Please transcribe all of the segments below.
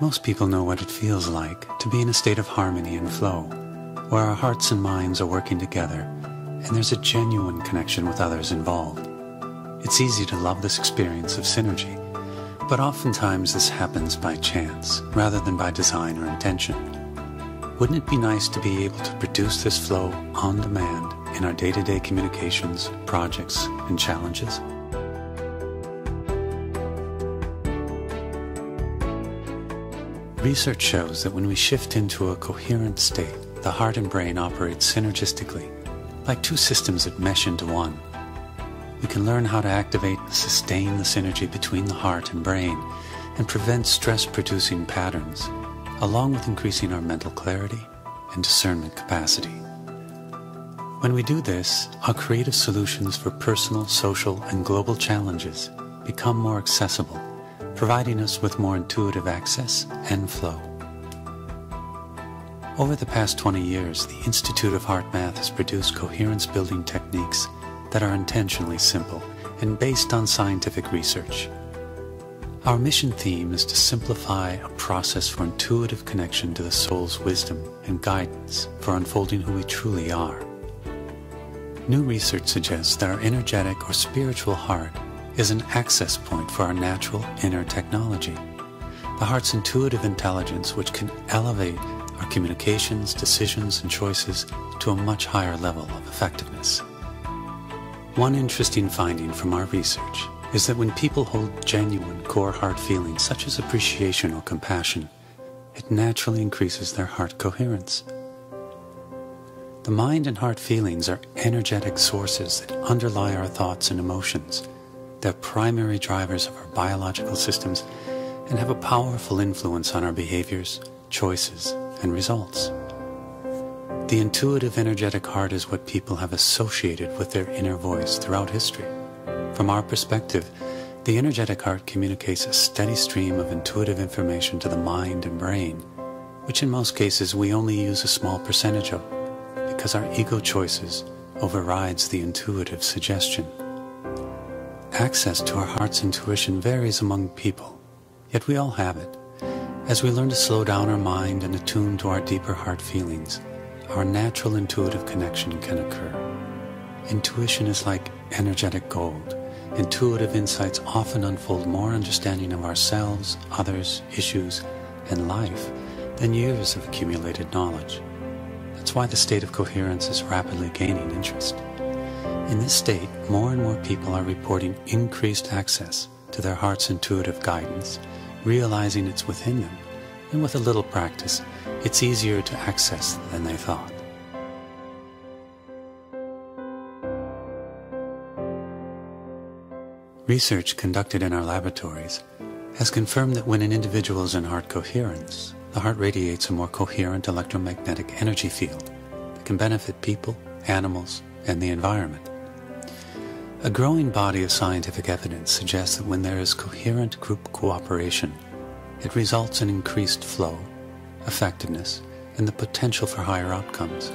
Most people know what it feels like to be in a state of harmony and flow, where our hearts and minds are working together, and there's a genuine connection with others involved. It's easy to love this experience of synergy, but oftentimes this happens by chance rather than by design or intention. Wouldn't it be nice to be able to produce this flow on demand in our day to day communications, projects, and challenges? Research shows that when we shift into a coherent state, the heart and brain operate synergistically, like two systems that mesh into one. We can learn how to activate and sustain the synergy between the heart and brain and prevent stress producing patterns, along with increasing our mental clarity and discernment capacity. When we do this, our creative solutions for personal, social, and global challenges become more accessible providing us with more intuitive access and flow. Over the past 20 years, the Institute of HeartMath has produced coherence building techniques that are intentionally simple and based on scientific research. Our mission theme is to simplify a process for intuitive connection to the soul's wisdom and guidance for unfolding who we truly are. New research suggests that our energetic or spiritual heart is an access point for our natural inner technology, the heart's intuitive intelligence, which can elevate our communications, decisions, and choices to a much higher level of effectiveness. One interesting finding from our research is that when people hold genuine core heart feelings such as appreciation or compassion, it naturally increases their heart coherence. The mind and heart feelings are energetic sources that underlie our thoughts and emotions they're primary drivers of our biological systems and have a powerful influence on our behaviors, choices, and results. The intuitive, energetic heart is what people have associated with their inner voice throughout history. From our perspective, the energetic heart communicates a steady stream of intuitive information to the mind and brain, which in most cases we only use a small percentage of, because our ego choices overrides the intuitive suggestion. Access to our heart's intuition varies among people, yet we all have it. As we learn to slow down our mind and attune to our deeper heart feelings, our natural intuitive connection can occur. Intuition is like energetic gold. Intuitive insights often unfold more understanding of ourselves, others, issues, and life than years of accumulated knowledge. That's why the state of coherence is rapidly gaining interest. In this state, more and more people are reporting increased access to their heart's intuitive guidance, realizing it's within them, and with a little practice, it's easier to access than they thought. Research conducted in our laboratories has confirmed that when an individual is in heart coherence, the heart radiates a more coherent electromagnetic energy field that can benefit people, animals, and the environment. A growing body of scientific evidence suggests that when there is coherent group cooperation, it results in increased flow, effectiveness, and the potential for higher outcomes.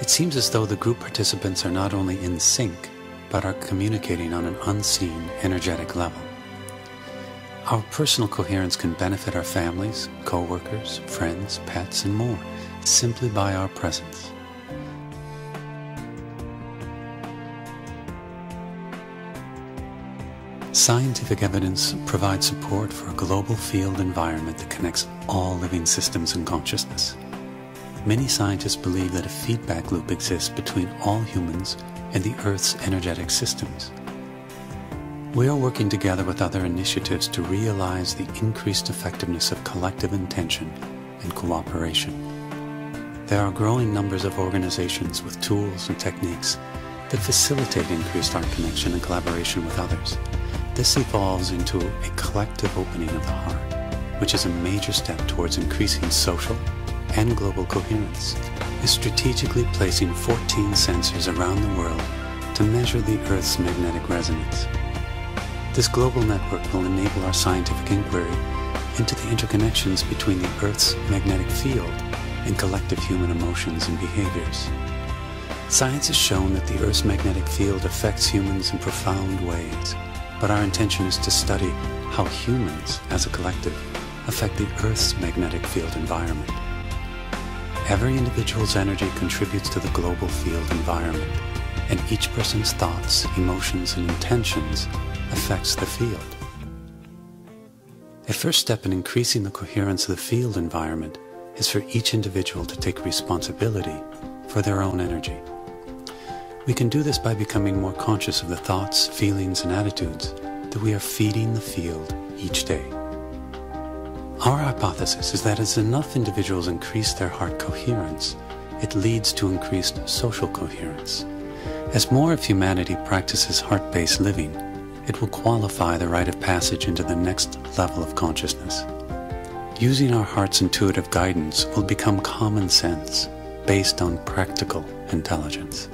It seems as though the group participants are not only in sync, but are communicating on an unseen, energetic level. Our personal coherence can benefit our families, co-workers, friends, pets, and more simply by our presence. Scientific evidence provides support for a global field environment that connects all living systems and consciousness. Many scientists believe that a feedback loop exists between all humans and the Earth's energetic systems. We are working together with other initiatives to realize the increased effectiveness of collective intention and cooperation. There are growing numbers of organizations with tools and techniques that facilitate increased art connection and collaboration with others. This evolves into a collective opening of the heart, which is a major step towards increasing social and global coherence, is strategically placing 14 sensors around the world to measure the Earth's magnetic resonance. This global network will enable our scientific inquiry into the interconnections between the Earth's magnetic field and collective human emotions and behaviors. Science has shown that the Earth's magnetic field affects humans in profound ways but our intention is to study how humans, as a collective, affect the Earth's magnetic field environment. Every individual's energy contributes to the global field environment, and each person's thoughts, emotions, and intentions affects the field. A first step in increasing the coherence of the field environment is for each individual to take responsibility for their own energy. We can do this by becoming more conscious of the thoughts, feelings, and attitudes that we are feeding the field each day. Our hypothesis is that as enough individuals increase their heart coherence, it leads to increased social coherence. As more of humanity practices heart-based living, it will qualify the rite of passage into the next level of consciousness. Using our heart's intuitive guidance will become common sense based on practical intelligence.